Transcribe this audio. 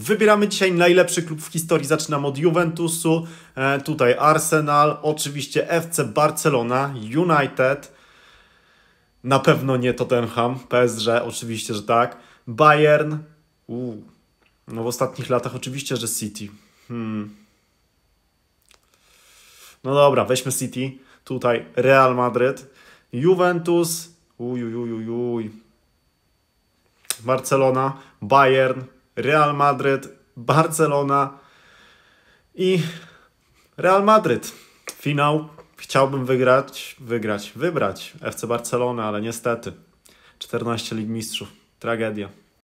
Wybieramy dzisiaj najlepszy klub w historii. Zaczynam od Juventusu, e, tutaj Arsenal, oczywiście FC Barcelona, United, na pewno nie Tottenham, PSG, oczywiście, że tak, Bayern, Uu. no w ostatnich latach oczywiście, że City. Hmm. No dobra, weźmy City, tutaj Real Madryd, Juventus, uj, uj, uj, uj, uj. Barcelona, Bayern, Real Madryt, Barcelona i Real Madryt. Finał chciałbym wygrać, wygrać, wybrać FC Barcelona, ale niestety 14 Lig Mistrzów. Tragedia.